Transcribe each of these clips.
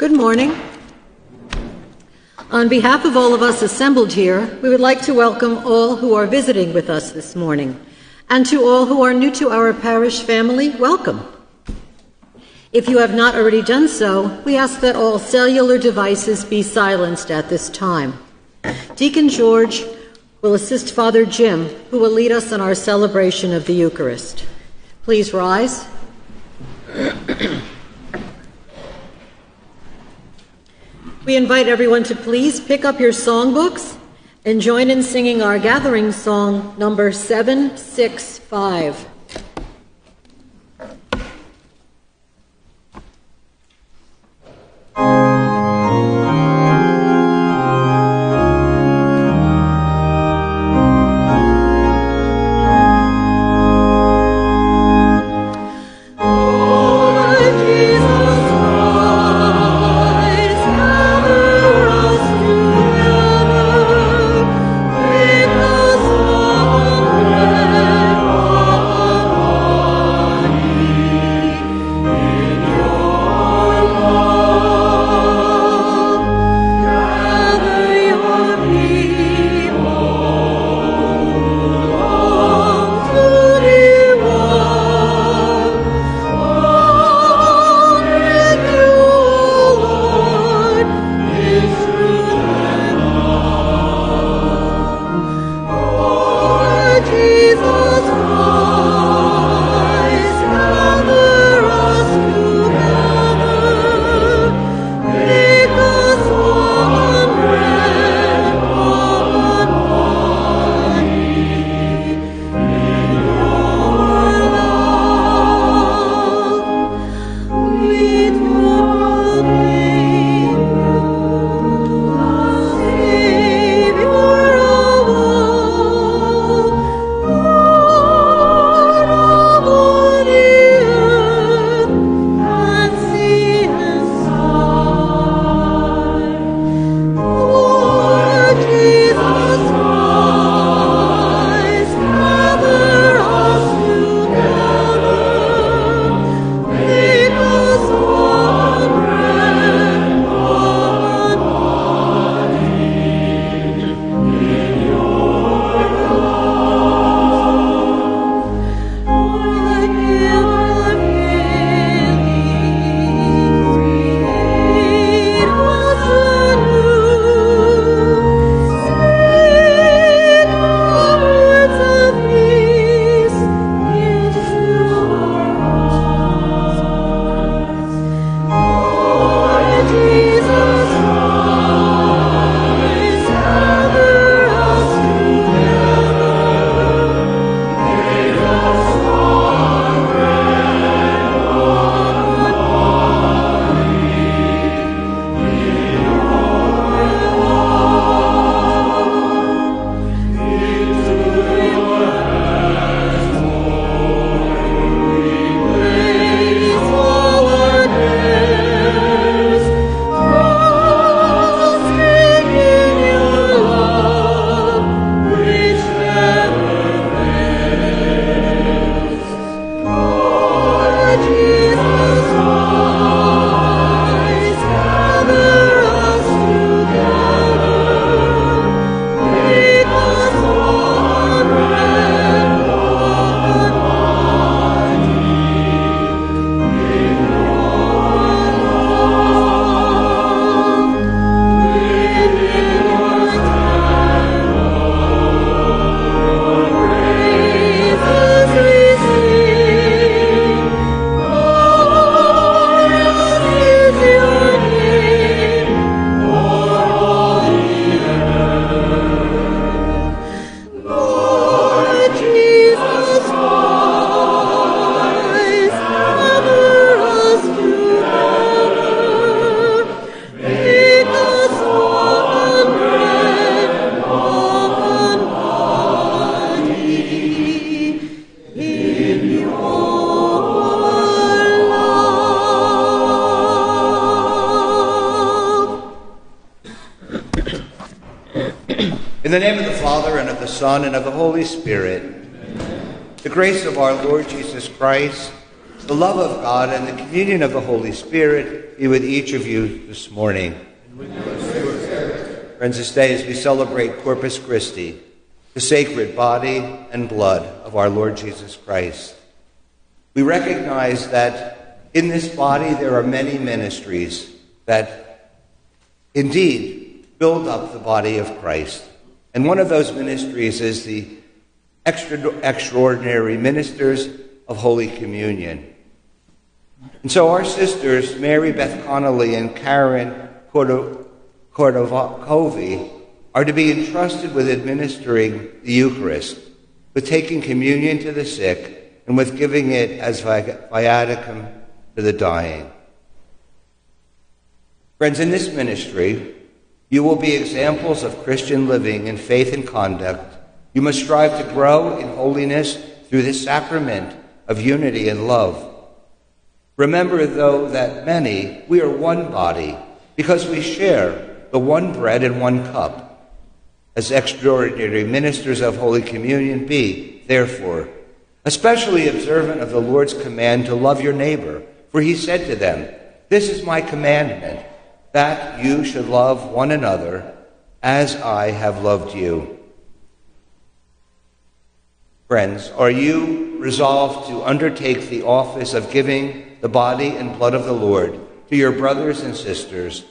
Good morning. On behalf of all of us assembled here, we would like to welcome all who are visiting with us this morning. And to all who are new to our parish family, welcome. If you have not already done so, we ask that all cellular devices be silenced at this time. Deacon George will assist Father Jim, who will lead us in our celebration of the Eucharist. Please rise. We invite everyone to please pick up your songbooks and join in singing our gathering song number 765. In the name of the Father, and of the Son, and of the Holy Spirit, the grace of our Lord Jesus Christ, The love of God and the communion of the Holy Spirit be with each of you this morning. Friends, this day as we celebrate Corpus Christi, the sacred body and blood of our Lord Jesus Christ, we recognize that in this body there are many ministries that indeed build up the body of Christ. And one of those ministries is the extra, extraordinary ministers of Holy Communion. And so our sisters, Mary Beth Connolly and Karen Cordovacovi, are to be entrusted with administering the Eucharist, with taking communion to the sick, and with giving it as viaticum to the dying. Friends, in this ministry, you will be examples of Christian living in faith and conduct. You must strive to grow in holiness through this sacrament of unity and love. Remember, though, that many, we are one body because we share the one bread and one cup. As extraordinary ministers of Holy Communion, be, therefore, especially observant of the Lord's command to love your neighbor, for he said to them, This is my commandment that you should love one another as I have loved you. Friends, are you resolved to undertake the office of giving the body and blood of the Lord to your brothers and sisters,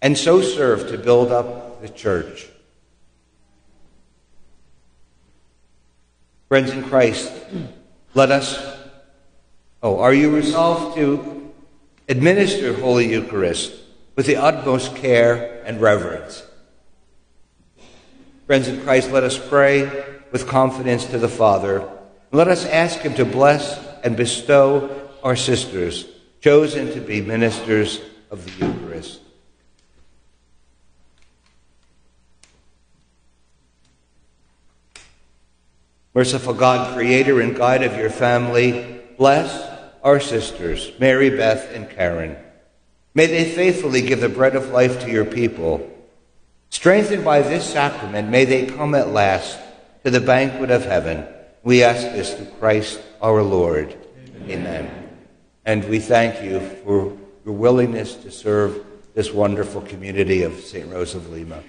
and so serve to build up the church? Friends in Christ, let us. Oh, are you resolved to administer Holy Eucharist? With the utmost care and reverence. Friends in Christ, let us pray with confidence to the Father. Let us ask Him to bless and bestow our sisters, chosen to be ministers of the Eucharist. Merciful God, creator and guide of your family, bless our sisters, Mary, Beth, and Karen. May they faithfully give the bread of life to your people. Strengthened by this sacrament, may they come at last to the banquet of heaven. We ask this through Christ our Lord. Amen. Amen. And we thank you for your willingness to serve this wonderful community of St. Rose of Lima.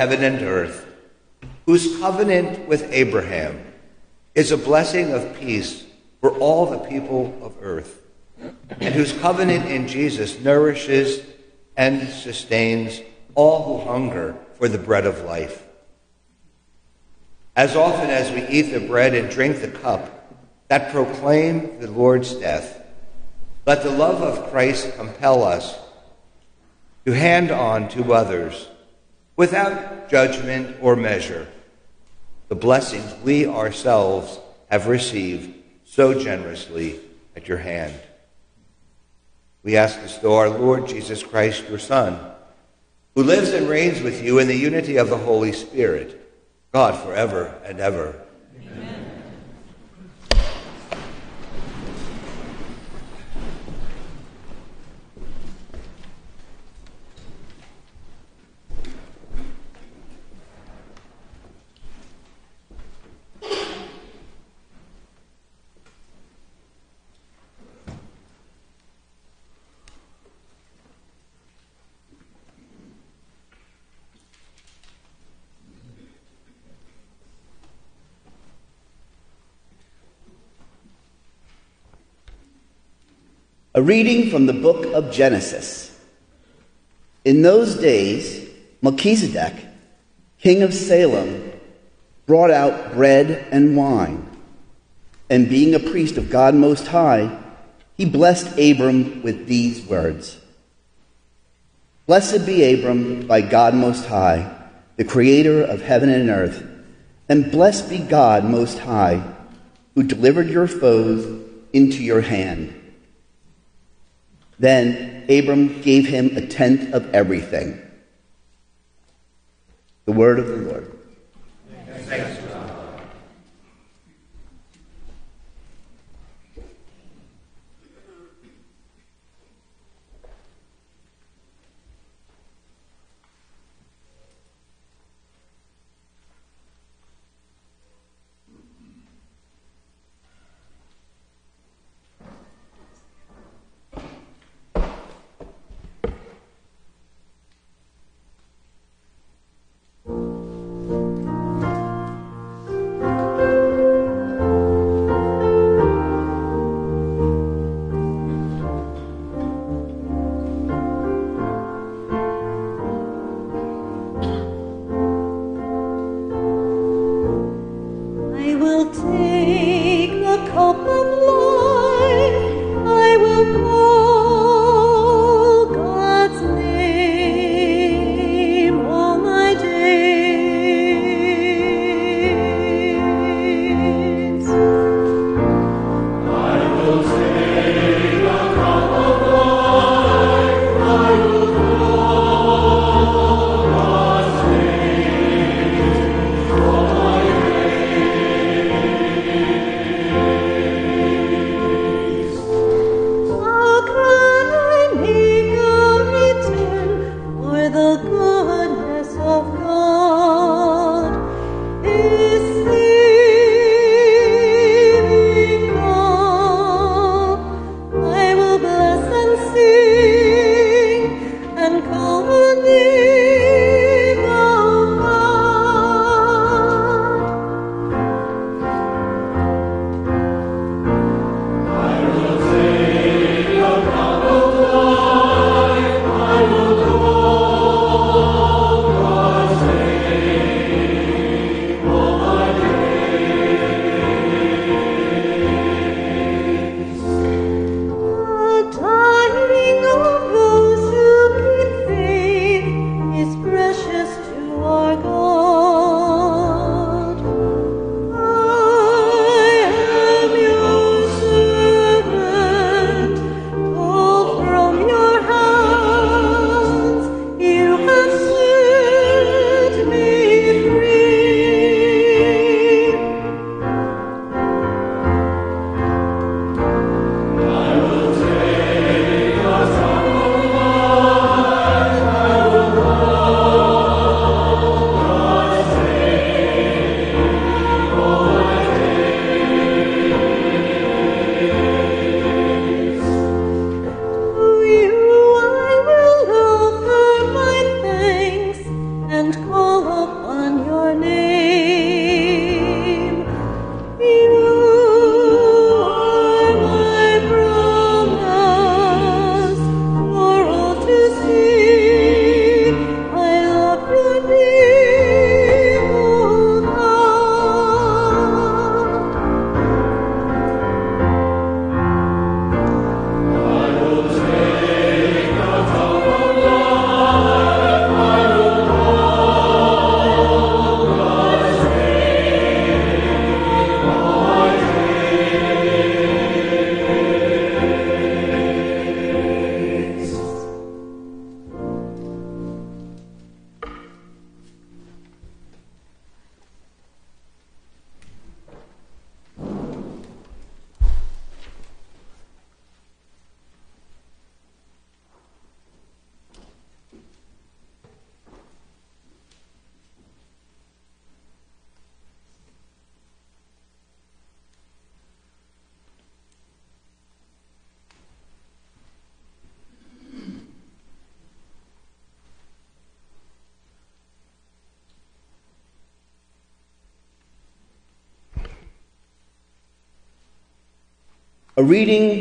Heaven and earth, whose covenant with Abraham is a blessing of peace for all the people of earth, and whose covenant in Jesus nourishes and sustains all who hunger for the bread of life. As often as we eat the bread and drink the cup that proclaim the Lord's death, let the love of Christ compel us to hand on to others, without judgment or measure, the blessings we ourselves have received so generously at your hand. We ask this through our Lord Jesus Christ, your Son, who lives and reigns with you in the unity of the Holy Spirit, God forever and ever. A reading from the book of Genesis. In those days, Melchizedek, king of Salem, brought out bread and wine. And being a priest of God Most High, he blessed Abram with these words Blessed be Abram by God Most High, the creator of heaven and earth, and blessed be God Most High, who delivered your foes into your hand. Then Abram gave him a tenth of everything. The word of the Lord.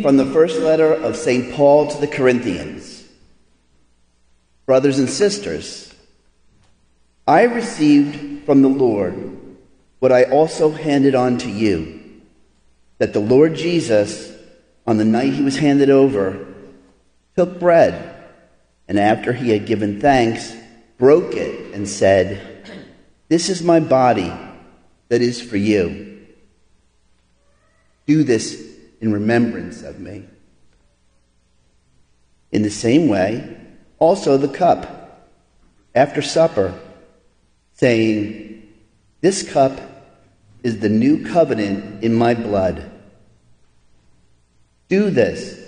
From the first letter of St. Paul to the Corinthians. Brothers and sisters, I received from the Lord what I also handed on to you that the Lord Jesus, on the night he was handed over, took bread, and after he had given thanks, broke it and said, This is my body that is for you. Do this in remembrance of me. In the same way, also the cup after supper, saying, This cup is the new covenant in my blood. Do this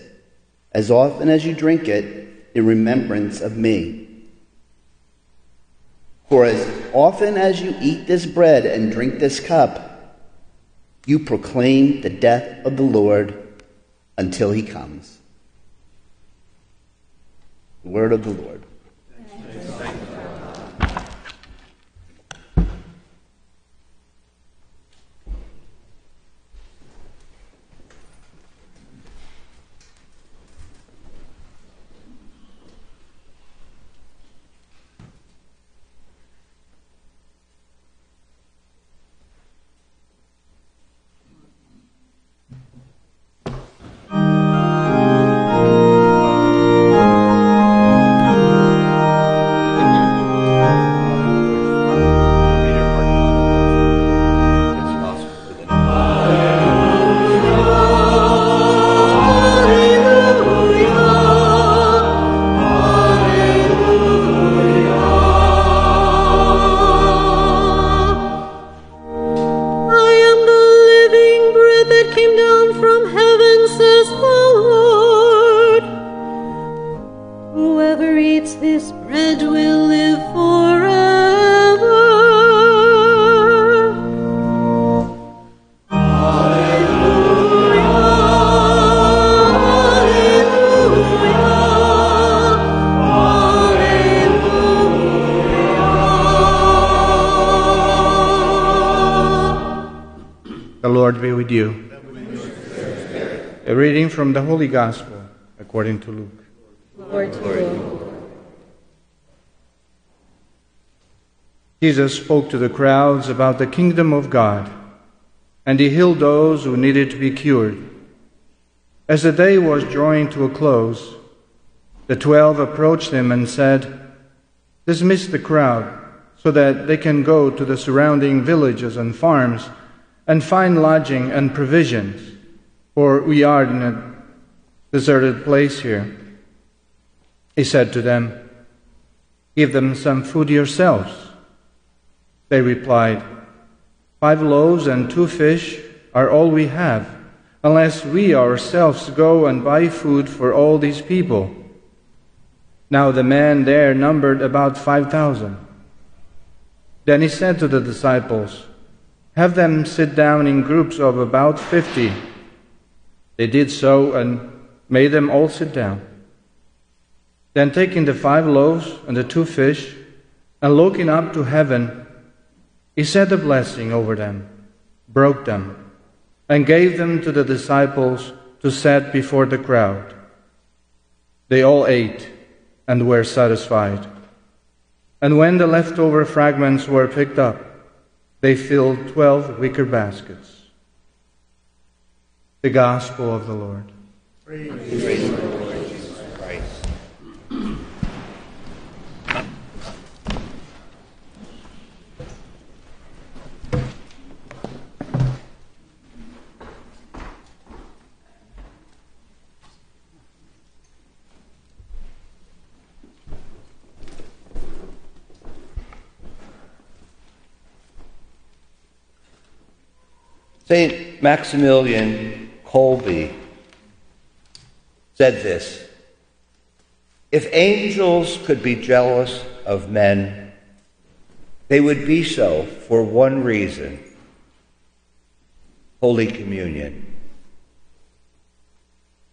as often as you drink it in remembrance of me. For as often as you eat this bread and drink this cup, you proclaim the death of the Lord until he comes. The word of the Lord. From the Holy Gospel according to Luke. Lord, Lord. Jesus spoke to the crowds about the kingdom of God, and he healed those who needed to be cured. As the day was drawing to a close, the twelve approached him and said, Dismiss the crowd so that they can go to the surrounding villages and farms and find lodging and provisions, for we are in a deserted place here. He said to them, Give them some food yourselves. They replied, Five loaves and two fish are all we have, unless we ourselves go and buy food for all these people. Now the men there numbered about five thousand. Then he said to the disciples, Have them sit down in groups of about fifty. They did so, and made them all sit down. Then, taking the five loaves and the two fish, and looking up to heaven, he said a blessing over them, broke them, and gave them to the disciples to set before the crowd. They all ate and were satisfied. And when the leftover fragments were picked up, they filled twelve wicker baskets. The Gospel of the Lord. Praise, the Lord Jesus Christ. St. Maximilian Kolbe said this If angels could be jealous of men, they would be so for one reason Holy Communion.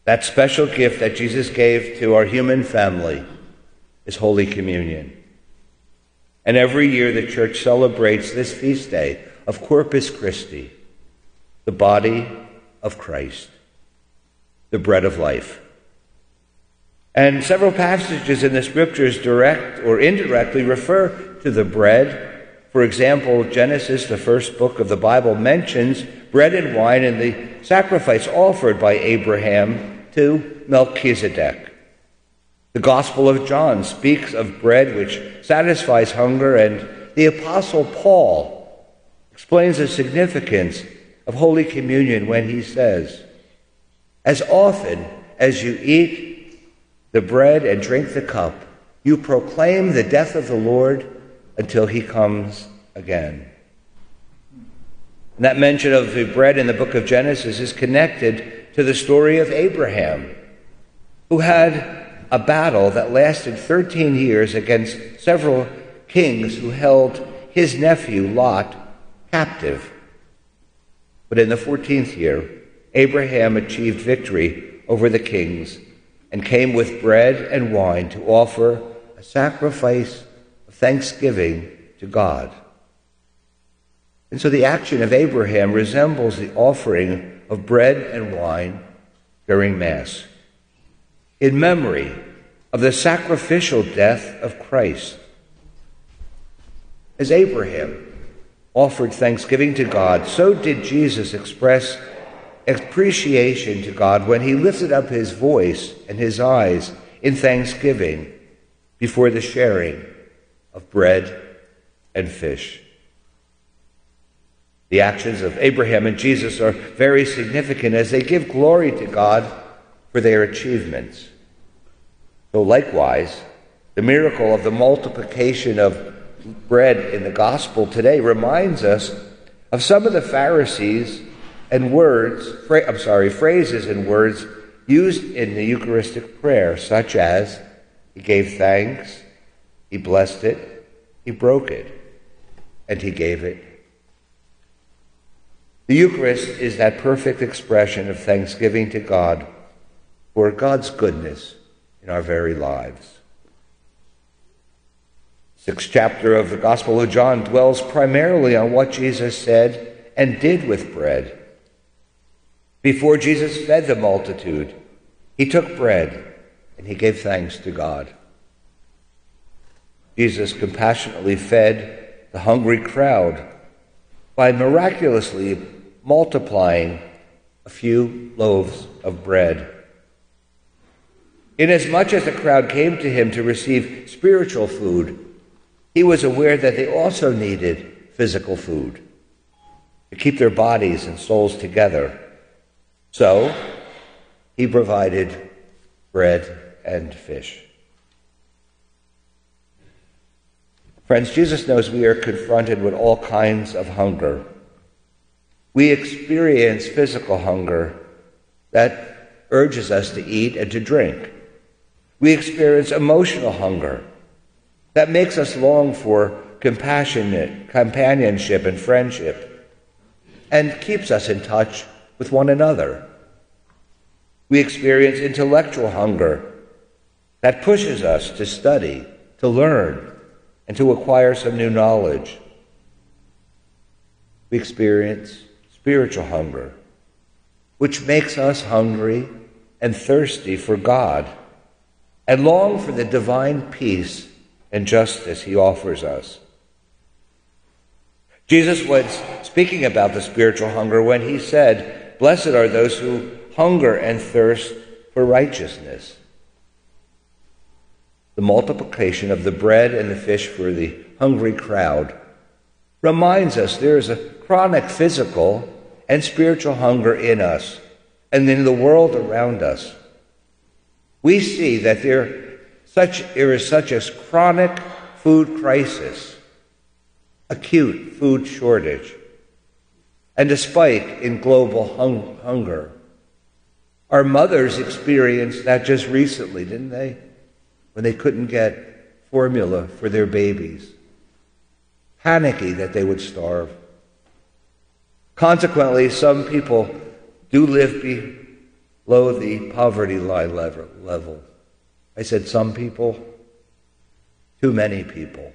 That special gift that Jesus gave to our human family is Holy Communion. And every year the church celebrates this feast day of Corpus Christi, the body of Christ. the bread of life. And several passages in the scriptures direct or indirectly refer to the bread. For example, Genesis, the first book of the Bible, mentions bread and wine in the sacrifice offered by Abraham to Melchizedek. The Gospel of John speaks of bread which satisfies hunger, and the Apostle Paul explains the significance of Holy Communion when he says, As often as you eat the bread and drink the cup, you proclaim the death of the Lord until he comes again. And that mention of the bread in the book of Genesis is connected to the story of Abraham, who had a battle that lasted 13 years against several kings who held his nephew Lot captive. But in the 14th year, Abraham achieved victory over the kings and came with bread and wine to offer a sacrifice of thanksgiving to God. And so the action of Abraham resembles the offering of bread and wine during Mass in memory of the sacrificial death of Christ. As Abraham offered thanksgiving to God, so did Jesus express appreciation to God when he lifted up his voice and his eyes in thanksgiving before the sharing of bread and fish. The actions of Abraham and Jesus are very significant as they give glory to God for their achievements. So, likewise, the miracle of the multiplication of bread in the gospel today reminds us of some of the Pharisees and words, fra- I'm sorry, phrases and words used in the Eucharistic prayer, such as He gave thanks, He blessed it, He broke it, and He gave it. The Eucharist is that perfect expression of thanksgiving to God for God's goodness in our very lives. Sixth chapter of the Gospel of John dwells primarily on what Jesus said and did with bread. Before Jesus fed the multitude, he took bread and he gave thanks to God. Jesus compassionately fed the hungry crowd by miraculously multiplying a few loaves of bread. Inasmuch as the crowd came to him to receive spiritual food, he was aware that they also needed physical food to keep their bodies and souls together. So he provided bread and fish. Friends, Jesus knows we are confronted with all kinds of hunger. We experience physical hunger that urges us to eat and to drink. We experience emotional hunger that makes us long for compassionate companionship and friendship and keeps us in touch with one another. We experience intellectual hunger that pushes us to study, to learn, and to acquire some new knowledge. We experience spiritual hunger, which makes us hungry and thirsty for God and long for the divine peace and justice he offers us. Jesus was speaking about the spiritual hunger when he said, Blessed are those who hunger and thirst for righteousness. The multiplication of the bread and the fish for the hungry crowd reminds us there is a chronic physical and spiritual hunger in us and in the world around us. We see that there, such, there is such a chronic food crisis, acute food shortage and a spike in global hung- hunger. Our mothers experienced that just recently, didn't they? When they couldn't get formula for their babies. Panicky that they would starve. Consequently, some people do live below the poverty line level. I said some people, too many people.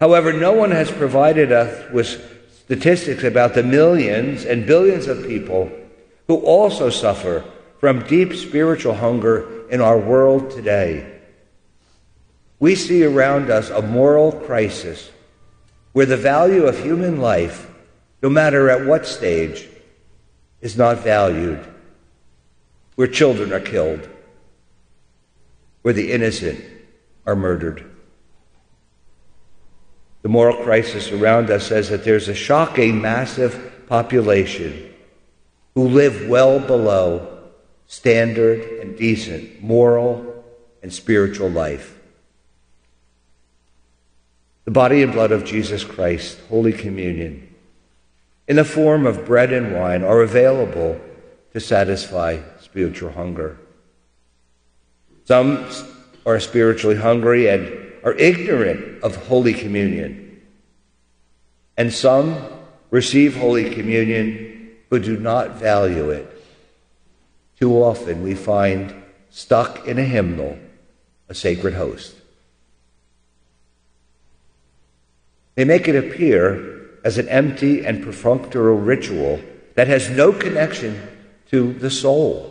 However, no one has provided us with statistics about the millions and billions of people who also suffer from deep spiritual hunger in our world today. We see around us a moral crisis where the value of human life, no matter at what stage, is not valued, where children are killed, where the innocent are murdered. The moral crisis around us says that there's a shocking, massive population who live well below standard and decent moral and spiritual life. The body and blood of Jesus Christ, Holy Communion, in the form of bread and wine, are available to satisfy spiritual hunger. Some are spiritually hungry and are ignorant of Holy Communion. And some receive Holy Communion but do not value it. Too often we find stuck in a hymnal a sacred host. They make it appear as an empty and perfunctory ritual that has no connection to the soul.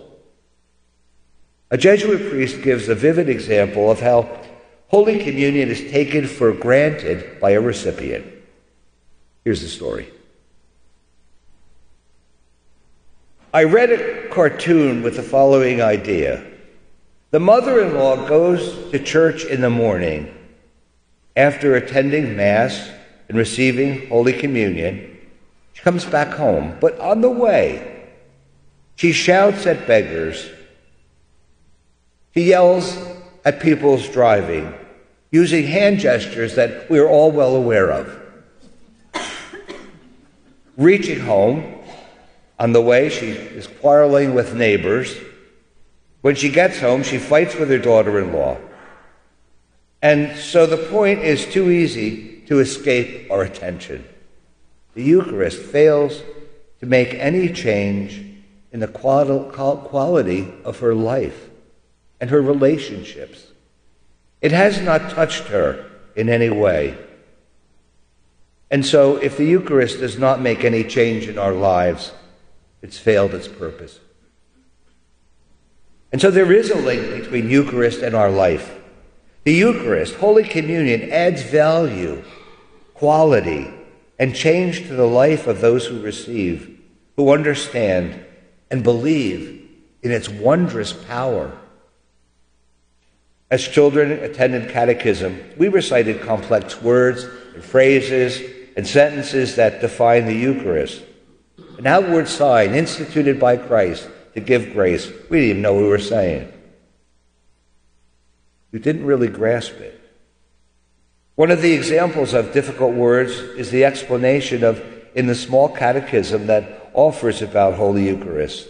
A Jesuit priest gives a vivid example of how Holy Communion is taken for granted by a recipient. Here's the story. I read a cartoon with the following idea. The mother in law goes to church in the morning after attending Mass and receiving Holy Communion. She comes back home, but on the way, she shouts at beggars. She yells at people's driving using hand gestures that we are all well aware of. Reaching home, on the way, she is quarreling with neighbors. When she gets home, she fights with her daughter in law. And so the point is too easy to escape our attention. The Eucharist fails to make any change in the quality of her life and her relationships. It has not touched her in any way. And so, if the Eucharist does not make any change in our lives, it's failed its purpose. And so, there is a link between Eucharist and our life. The Eucharist, Holy Communion, adds value, quality, and change to the life of those who receive, who understand and believe in its wondrous power. As children attended catechism, we recited complex words and phrases and sentences that define the Eucharist, an outward sign instituted by Christ to give grace. We didn't even know we were saying. We didn't really grasp it. One of the examples of difficult words is the explanation of in the small catechism that offers about Holy Eucharist.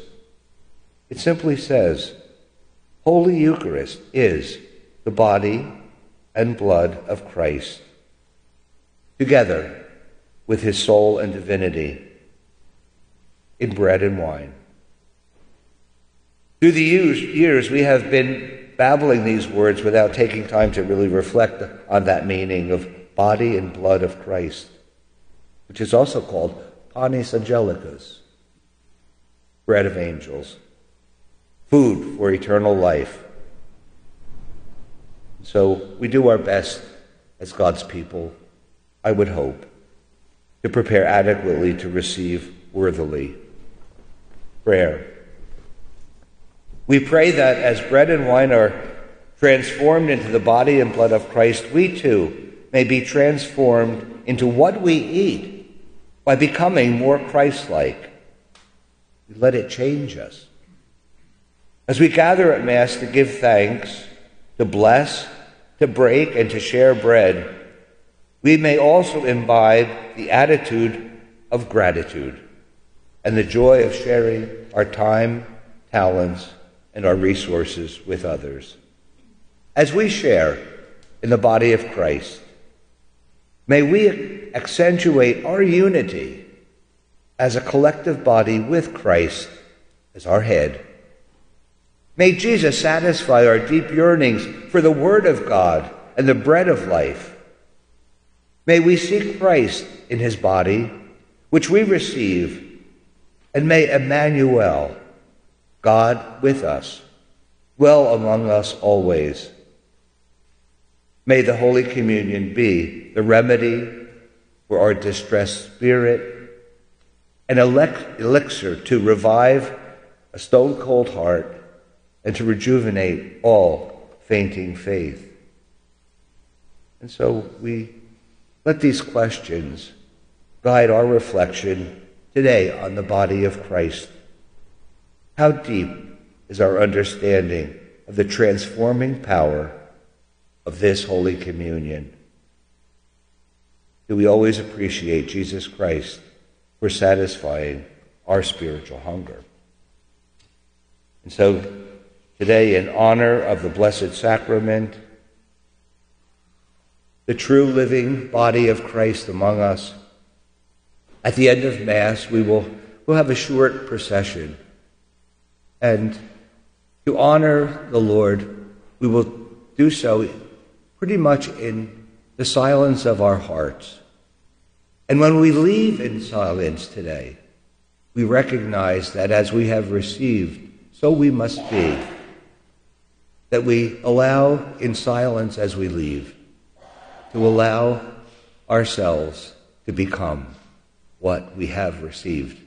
It simply says, Holy Eucharist is the body and blood of Christ, together with his soul and divinity, in bread and wine. Through the years, we have been babbling these words without taking time to really reflect on that meaning of body and blood of Christ, which is also called panis angelicus, bread of angels, food for eternal life. So we do our best as God's people, I would hope, to prepare adequately to receive worthily. Prayer. We pray that as bread and wine are transformed into the body and blood of Christ, we too may be transformed into what we eat by becoming more Christ like. Let it change us. As we gather at Mass to give thanks, to bless, to break, and to share bread, we may also imbibe the attitude of gratitude and the joy of sharing our time, talents, and our resources with others. As we share in the body of Christ, may we accentuate our unity as a collective body with Christ as our head May Jesus satisfy our deep yearnings for the Word of God and the bread of life. May we seek Christ in his body, which we receive, And may Emmanuel, God with us, dwell among us always. May the Holy Communion be the remedy for our distressed spirit, an elixir to revive a stone cold heart and to rejuvenate all fainting faith. And so we let these questions guide our reflection today on the body of Christ. How deep is our understanding of the transforming power of this Holy Communion? Do we always appreciate Jesus Christ for satisfying our spiritual hunger? And so today, in honor of the Blessed Sacrament, the true living body of Christ among us, at the end of Mass, we will we'll have a short procession. And to honor the Lord, we will do so pretty much in the silence of our hearts. And when we leave in silence today, we recognize that as we have received, so we must be. That we allow in silence as we leave, to allow ourselves to become what we have received.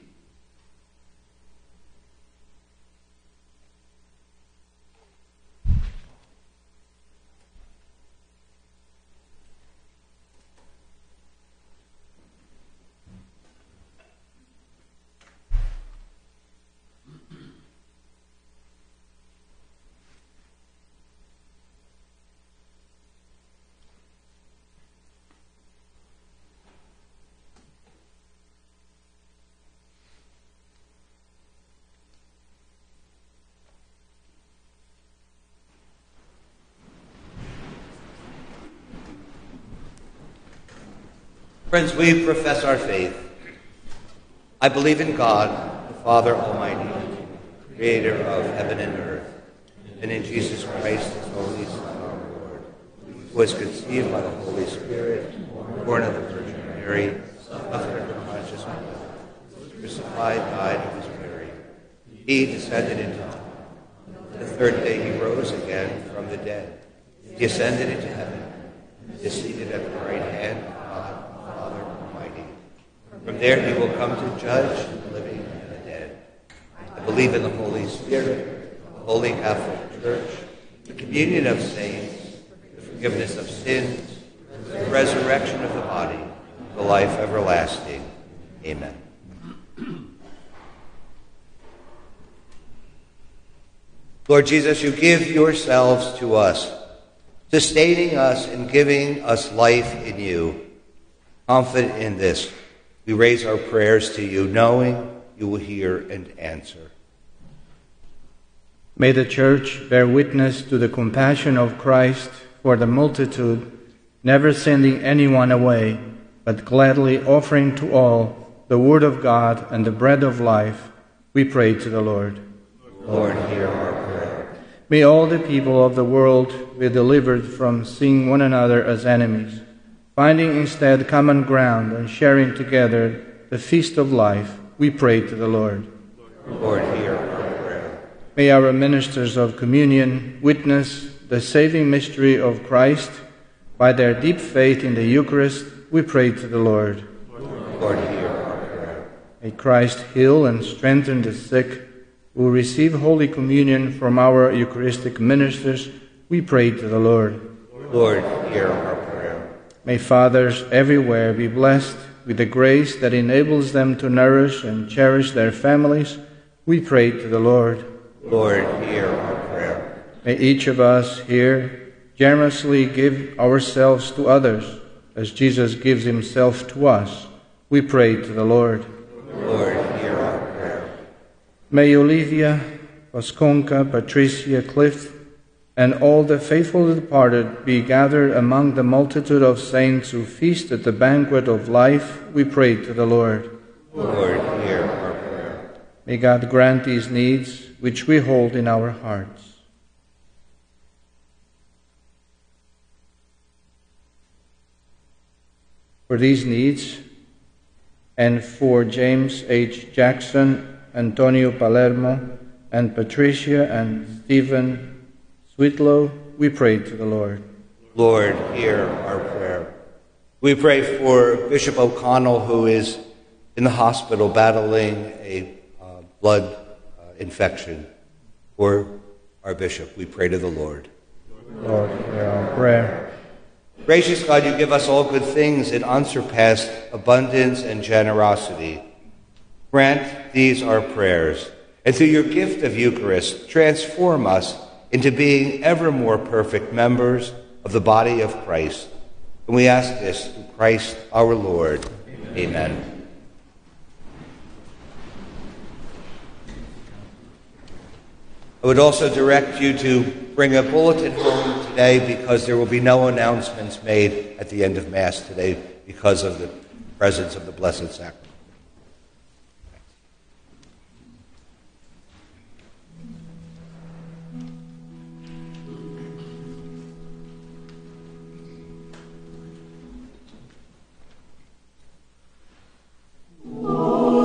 Friends, we profess our faith. I believe in God, the Father Almighty, creator of heaven and earth, and in Jesus Christ, his Holy Son, our Lord, who was conceived by the Holy Spirit, born of the Virgin Mary, suffered under Pontius Pilate, was crucified, died, and was buried. He descended into hell. The third day he rose again from the dead. He ascended into heaven, he is seated at the right hand from there he will come to judge the living and the dead. I believe in the Holy Spirit, the Holy Catholic Church, the communion of saints, the forgiveness of sins, the resurrection of the body, the life everlasting. Amen. Lord Jesus, you give yourselves to us, sustaining us and giving us life in you. Confident in this, we raise our prayers to you, knowing you will hear and answer. May the Church bear witness to the compassion of Christ for the multitude, never sending anyone away, but gladly offering to all the Word of God and the bread of life. We pray to the Lord. Lord, hear our prayer. May all the people of the world be delivered from seeing one another as enemies Finding instead common ground and sharing together the feast of life, we pray to the Lord. Lord, hear our prayer. May our ministers of communion witness the saving mystery of Christ. By their deep faith in the Eucharist, we pray to the Lord. Lord, hear our prayer. May Christ heal and strengthen the sick who receive Holy Communion from our Eucharistic ministers. We pray to the Lord. Lord, hear our prayer. May fathers everywhere be blessed with the grace that enables them to nourish and cherish their families. We pray to the Lord. Lord, hear our prayer. May each of us here generously give ourselves to others as Jesus gives himself to us. We pray to the Lord. Lord, hear our prayer. May Olivia, Pasconca, Patricia, Cliff, and all the faithful departed be gathered among the multitude of saints who feast at the banquet of life, we pray to the Lord. Lord, hear our prayer. May God grant these needs which we hold in our hearts. For these needs, and for James H. Jackson Antonio Palermo, and Patricia and Stephen Sweetlow, we pray to the Lord. Lord, hear our prayer. We pray for Bishop O'Connell, who is in the hospital battling a uh, blood uh, infection. For our bishop, we pray to the Lord. Lord, hear our prayer. Gracious God, you give us all good things in unsurpassed abundance and generosity. Grant these our prayers, and through your gift of Eucharist, transform us into being ever more perfect members of the body of Christ. And we ask this through Christ our Lord. Amen. Amen. I would also direct you to bring a bulletin home today because there will be no announcements made at the end of Mass today because of the presence of the Blessed Sacrament. O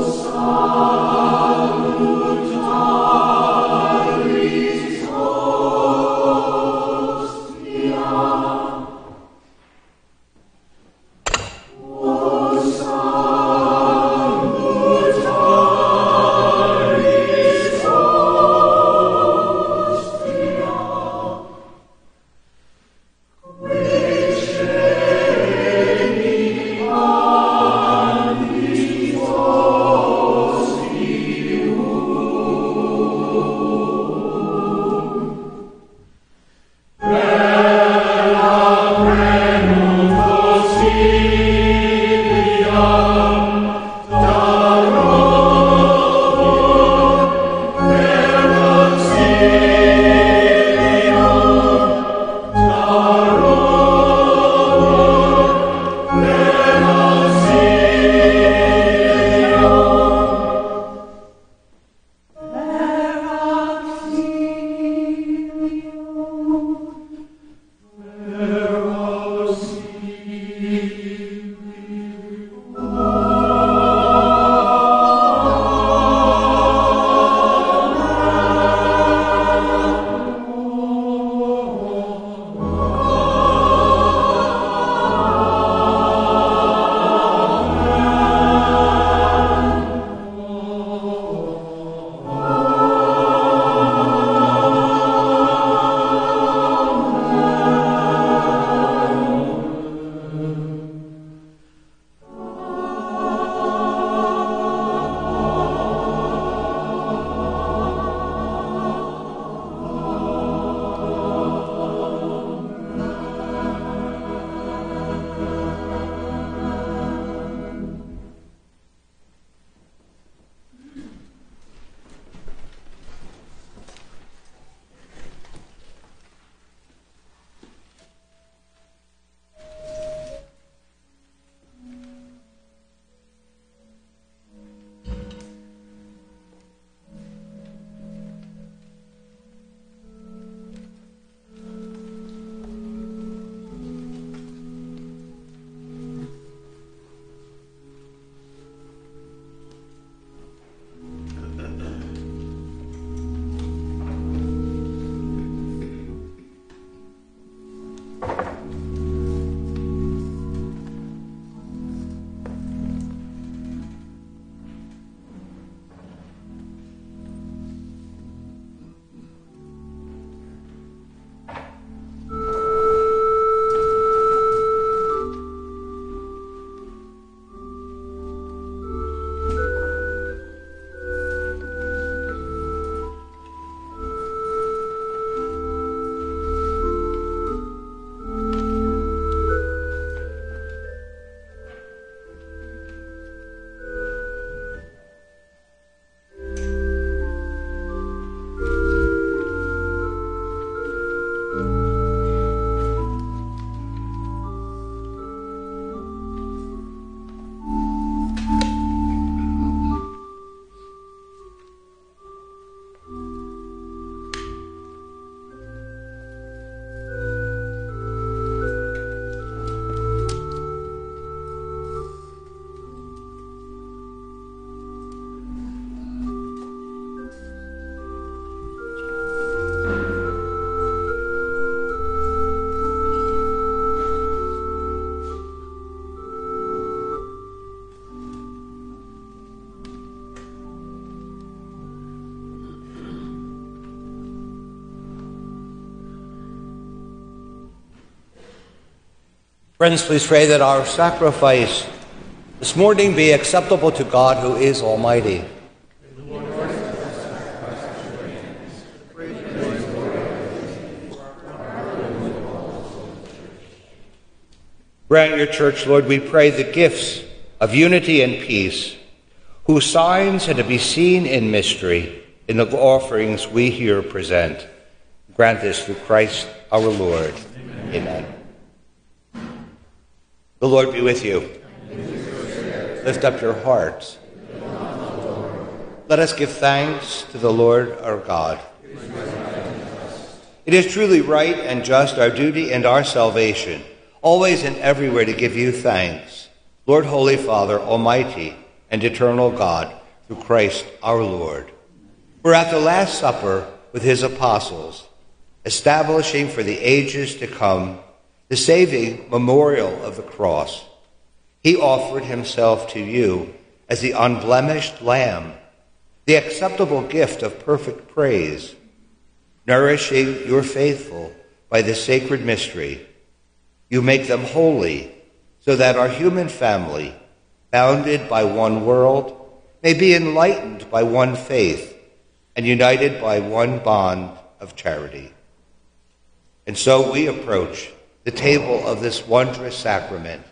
Friends, please pray that our sacrifice this morning be acceptable to God who is Almighty. Grant your church, Lord, we pray, the gifts of unity and peace, whose signs are to be seen in mystery in the offerings we here present. Grant this through Christ our Lord. Amen. Amen. Lord be with you. Lift up your hearts. Let us give thanks to the Lord our God. It is truly right and just, our duty and our salvation, always and everywhere to give you thanks, Lord, Holy Father, Almighty and eternal God, through Christ our Lord. For at the Last Supper with his apostles, establishing for the ages to come the saving memorial of the cross. He offered himself to you as the unblemished lamb, the acceptable gift of perfect praise, nourishing your faithful by the sacred mystery. You make them holy so that our human family, bounded by one world, may be enlightened by one faith and united by one bond of charity. And so we approach the table of this wondrous sacrament,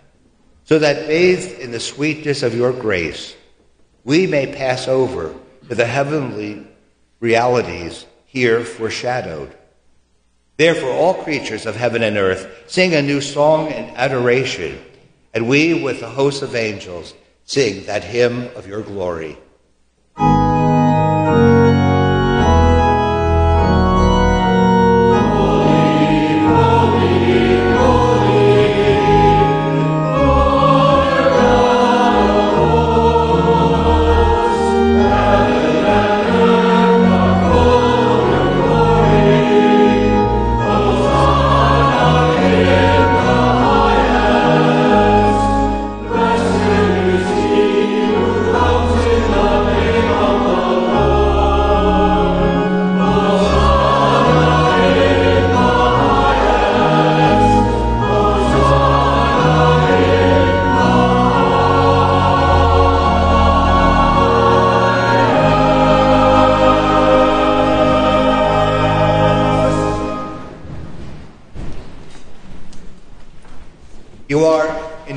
so that bathed in the sweetness of your grace, we may pass over to the heavenly realities here foreshadowed. Therefore, all creatures of heaven and earth sing a new song and adoration, and we, with the host of angels, sing that hymn of your glory.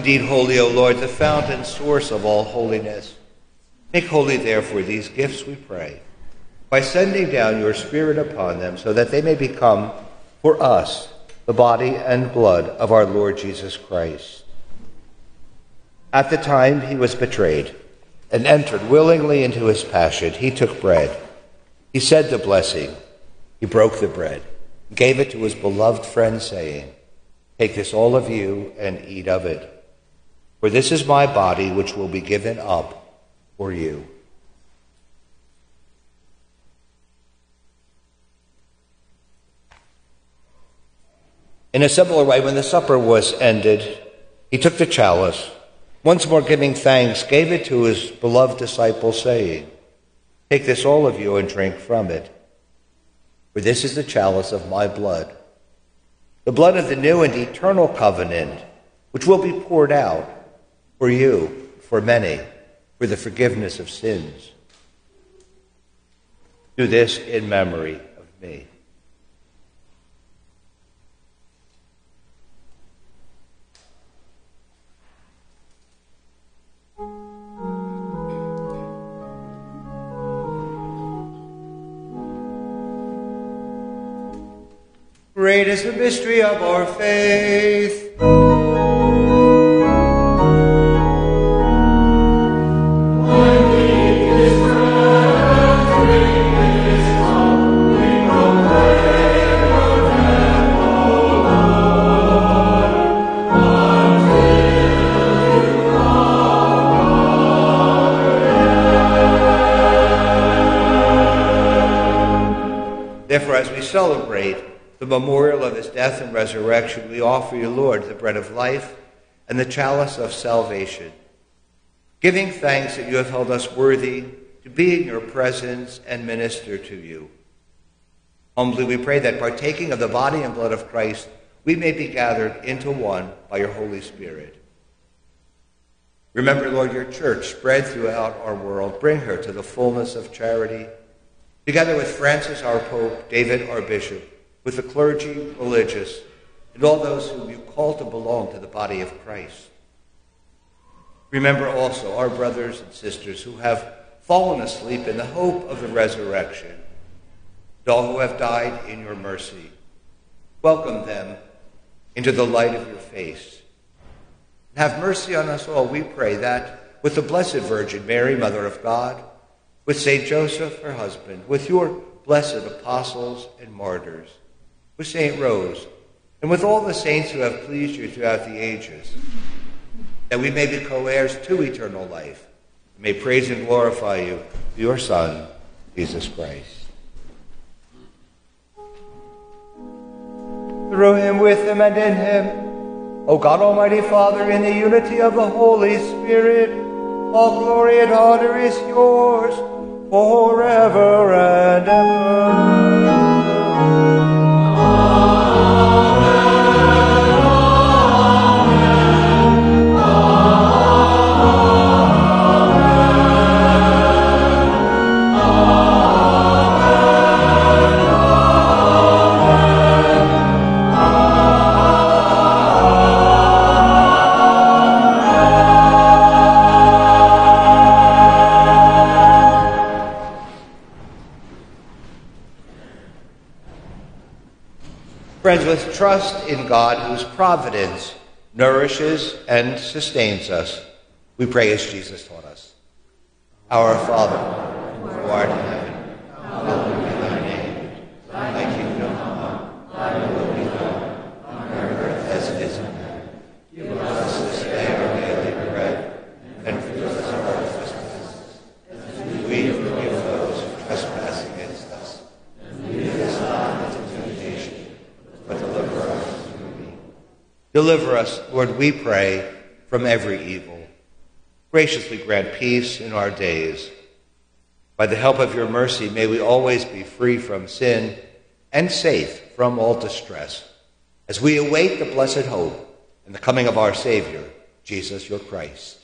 Indeed holy, O Lord, the fount and source of all holiness. Make holy, therefore, these gifts, we pray, by sending down your Spirit upon them, so that they may become for us the body and blood of our Lord Jesus Christ. At the time he was betrayed and entered willingly into his passion, he took bread. He said the blessing. He broke the bread, gave it to his beloved friend, saying, Take this, all of you, and eat of it. For this is my body, which will be given up for you. In a similar way, when the supper was ended, he took the chalice, once more giving thanks, gave it to his beloved disciples, saying, Take this, all of you, and drink from it. For this is the chalice of my blood, the blood of the new and eternal covenant, which will be poured out for you, for many, for the forgiveness of sins. Do this in memory of me. Great is the mystery of our faith. Therefore, as we celebrate the memorial of his death and resurrection, we offer you, Lord, the bread of life and the chalice of salvation, giving thanks that you have held us worthy to be in your presence and minister to you. Humbly we pray that partaking of the body and blood of Christ, we may be gathered into one by your Holy Spirit. Remember, Lord, your church spread throughout our world. Bring her to the fullness of charity. Together with Francis, our Pope, David, our Bishop, with the clergy, religious, and all those whom you call to belong to the body of Christ. Remember also our brothers and sisters who have fallen asleep in the hope of the resurrection, and all who have died in your mercy. Welcome them into the light of your face. And have mercy on us all, we pray, that with the Blessed Virgin Mary, Mother of God, with St. Joseph, her husband, with your blessed apostles and martyrs, with St. Rose, and with all the saints who have pleased you throughout the ages, that we may be co heirs to eternal life, may praise and glorify you your Son, Jesus Christ. Through him, with him, and in him, O God Almighty Father, in the unity of the Holy Spirit, all glory and honor is yours forever and ever. God, whose providence nourishes and sustains us, we pray as Jesus taught us. Our Father, who art in heaven, hallowed be thy name. Thy kingdom come, thy will be done, on earth as it is in heaven. Give us this day our daily bread, and forgive us our trespasses, as we forgive those who trespass against us. And lead us not into temptation, but deliver us from evil. Deliver us, Lord, we pray, from every evil. Graciously grant peace in our days. By the help of your mercy, may we always be free from sin and safe from all distress, as we await the blessed hope and the coming of our Savior, Jesus your Christ.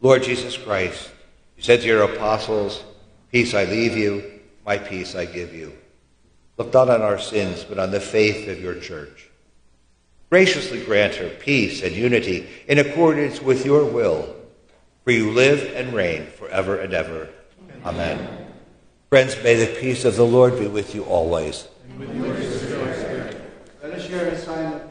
Lord Jesus Christ, you said to your apostles, Peace I leave you, my peace I give you. Look not on our sins, but on the faith of your church. Graciously grant her peace and unity in accordance with your will, for you live and reign forever and ever. Amen. Friends, may the peace of the Lord be with you always. Let us share a sign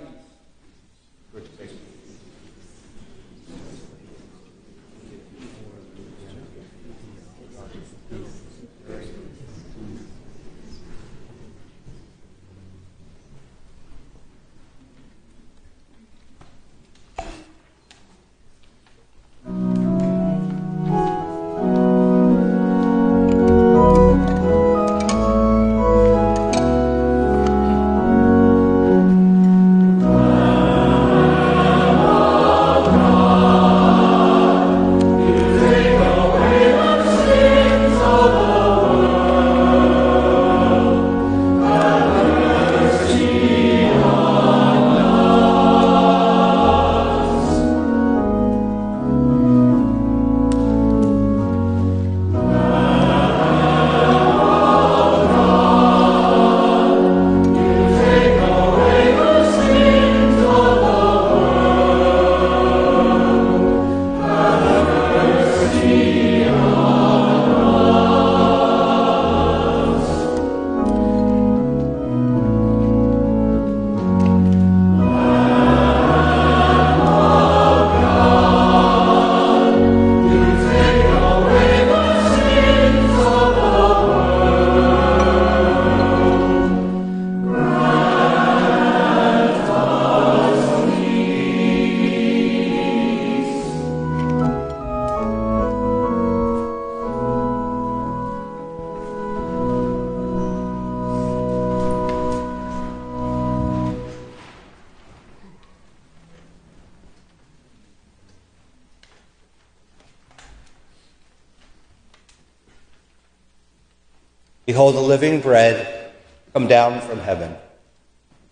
Behold, the living bread come down from heaven.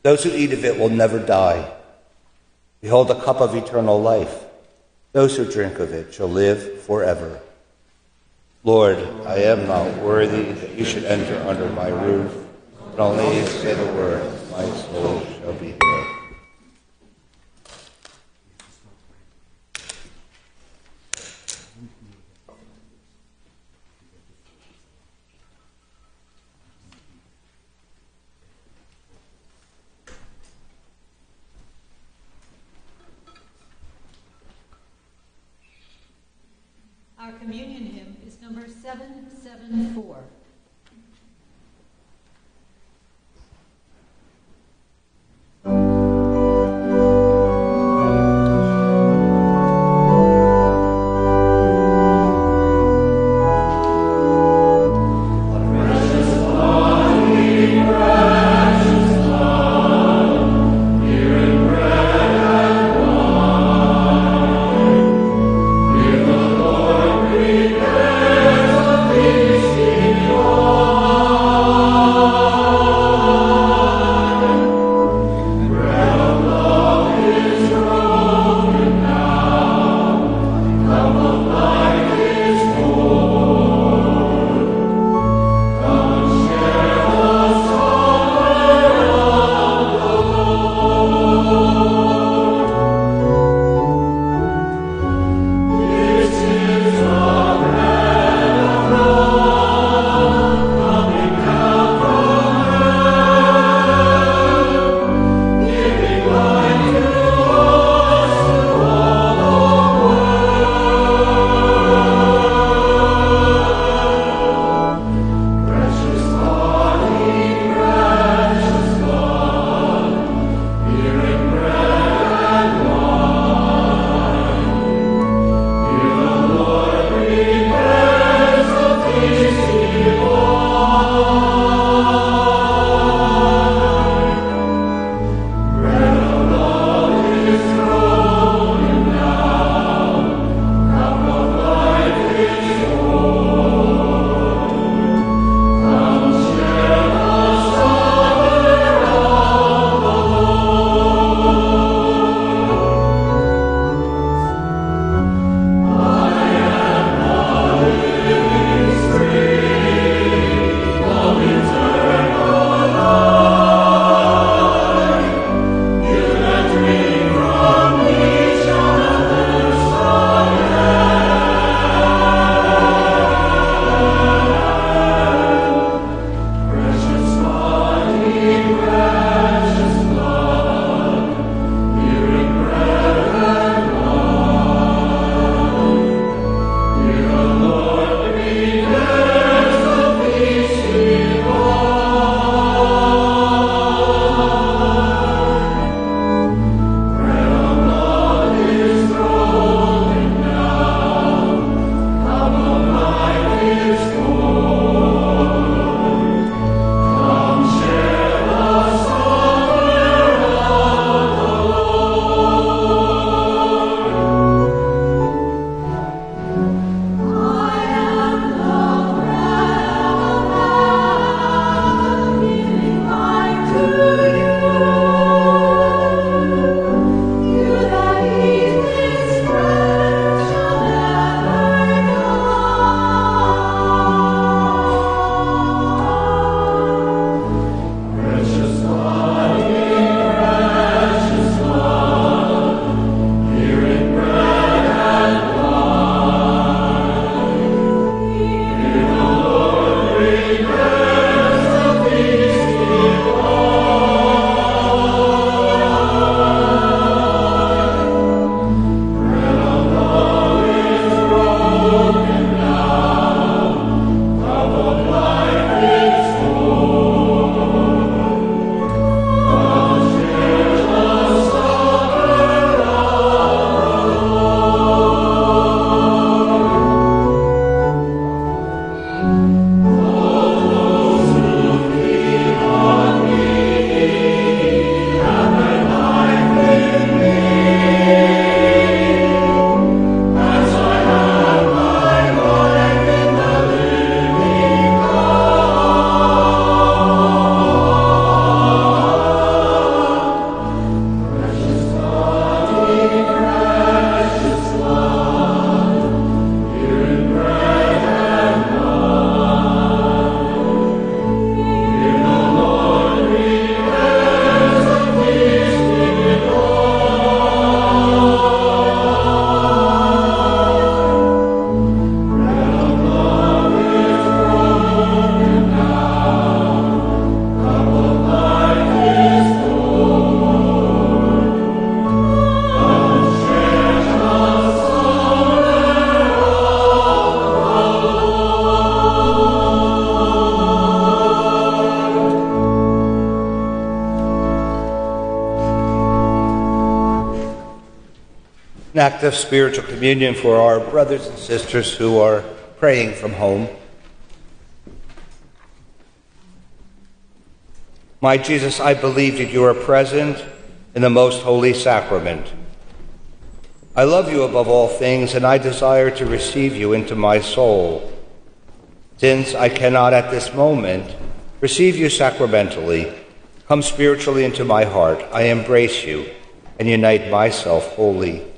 Those who eat of it will never die. Behold, the cup of eternal life. Those who drink of it shall live forever. Lord, I am not worthy that you should enter under my roof, but only say the word, my soul shall be act of spiritual communion for our brothers and sisters who are praying from home. My Jesus, I believe that you are present in the most holy sacrament. I love you above all things, and I desire to receive you into my soul. Since I cannot at this moment receive you sacramentally, come spiritually into my heart. I embrace you and unite myself wholly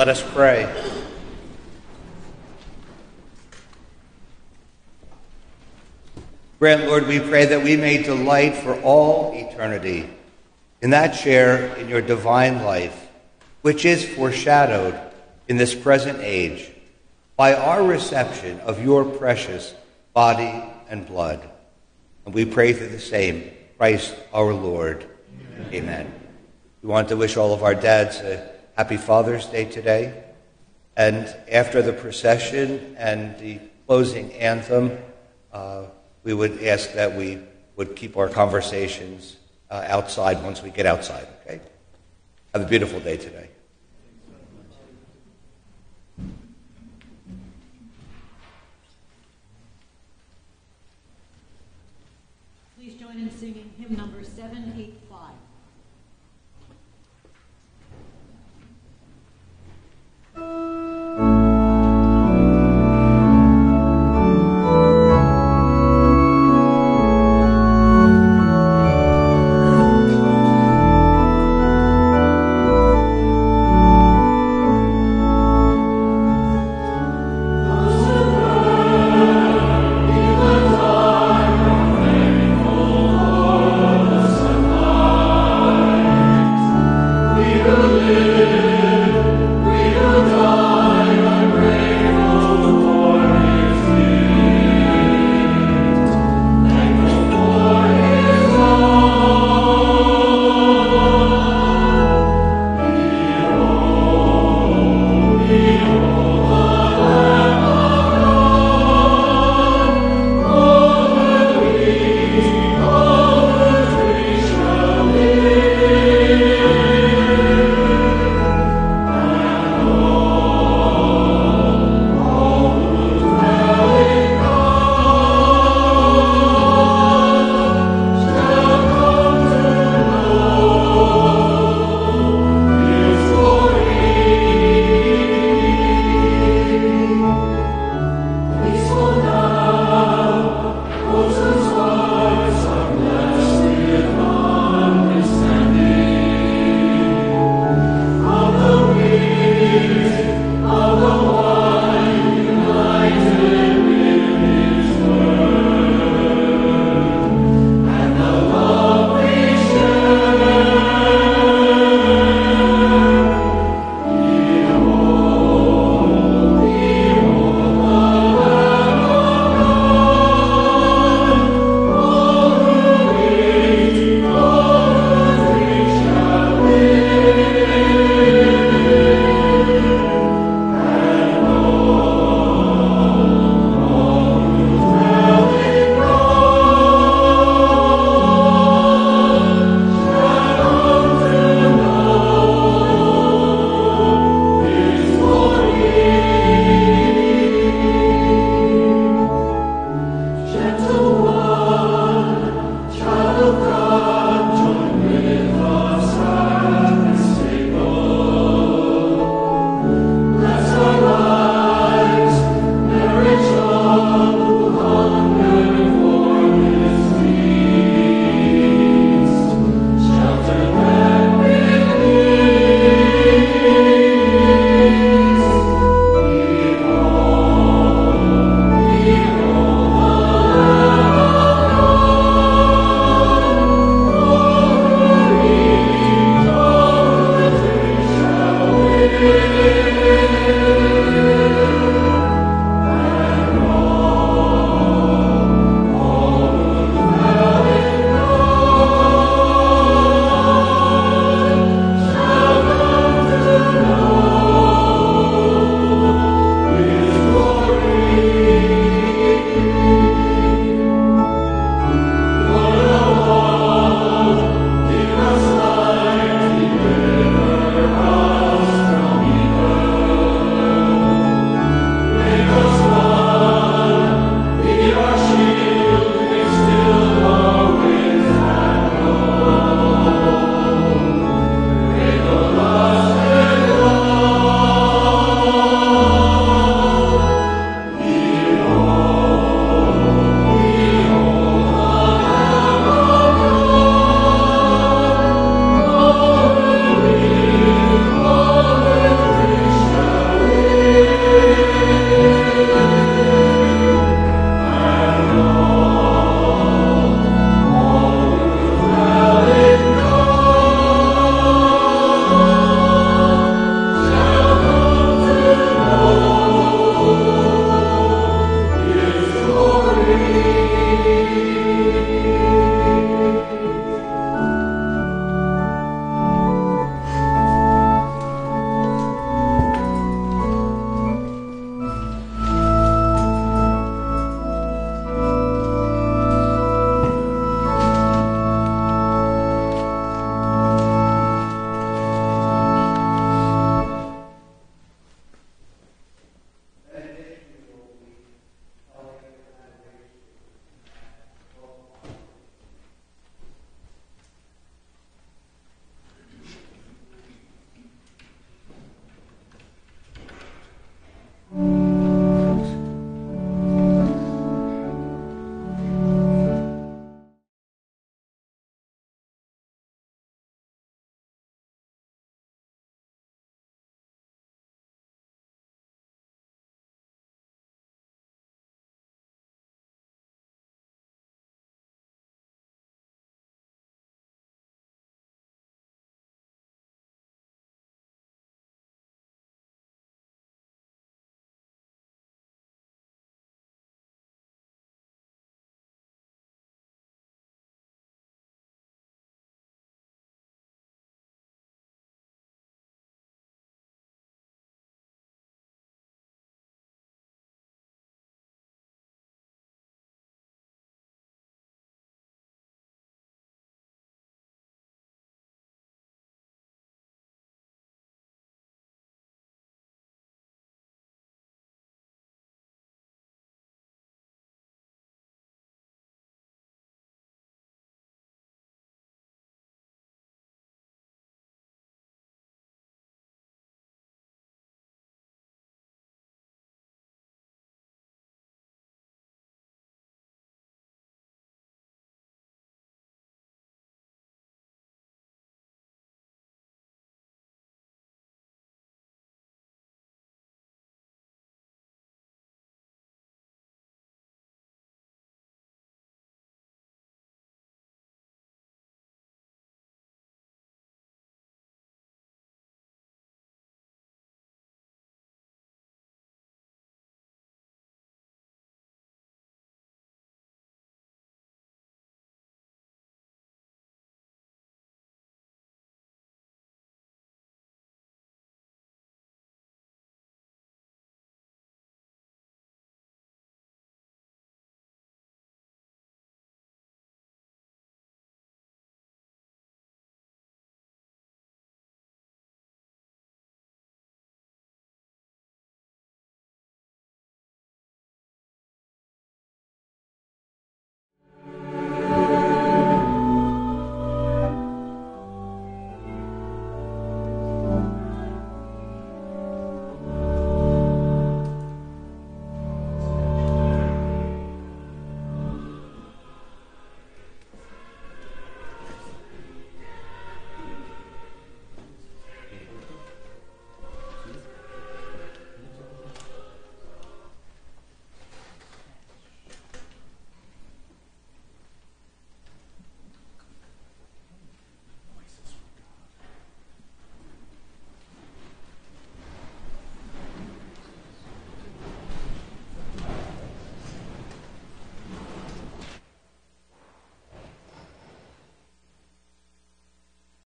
Let us pray. Grant, Lord, we pray that we may delight for all eternity in that share in your divine life, which is foreshadowed in this present age by our reception of your precious body and blood. And we pray through the same, Christ our Lord. Amen. Amen. We want to wish all of our dads a Happy Father's Day today. And after the procession and the closing anthem, uh, we would ask that we would keep our conversations uh, outside once we get outside, okay? Have a beautiful day today. Please join in singing hymn number 785.